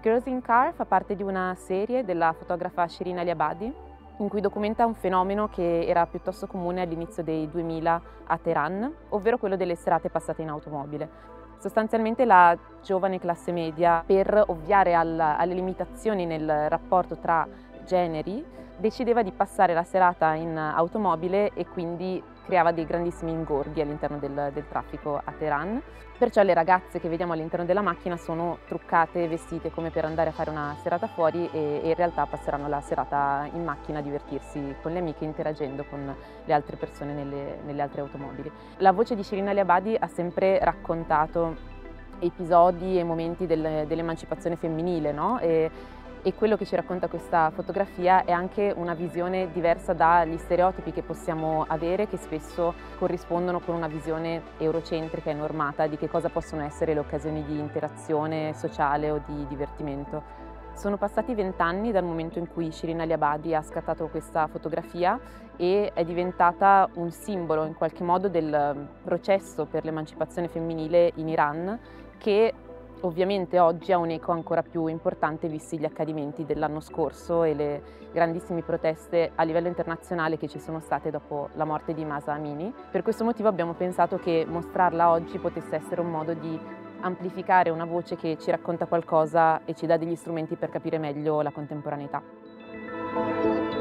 Girls in Car fa parte di una serie della fotografa Shirin Ali Abadi in cui documenta un fenomeno che era piuttosto comune all'inizio dei 2000 a Teheran, ovvero quello delle serate passate in automobile. Sostanzialmente la giovane classe media, per ovviare al, alle limitazioni nel rapporto tra generi, decideva di passare la serata in automobile e quindi creava dei grandissimi ingorghi all'interno del, del, traffico a Teheran. Perciò le ragazze che vediamo all'interno della macchina sono truccate, vestite come per andare a fare una serata fuori e, e in realtà passeranno la serata in macchina a divertirsi con le amiche interagendo con le altre persone nelle, nelle altre automobili. La voce di Shirin Ali Abadi ha sempre raccontato episodi e momenti del, dell'emancipazione femminile no? e, e quello che ci racconta questa fotografia è anche una visione diversa dagli stereotipi che possiamo avere che spesso corrispondono con una visione eurocentrica e normata di che cosa possono essere le occasioni di interazione sociale o di divertimento. Sono passati vent'anni dal momento in cui Shirin Ali Abadi ha scattato questa fotografia e è diventata un simbolo in qualche modo del processo per l'emancipazione femminile in Iran che ovviamente oggi ha un eco ancora più importante visti gli accadimenti dell'anno scorso e le grandissime proteste a livello internazionale che ci sono state dopo la morte di Masa Amini. Per questo motivo abbiamo pensato che mostrarla oggi potesse essere un modo di amplificare una voce che ci racconta qualcosa e ci dà degli strumenti per capire meglio la contemporaneità.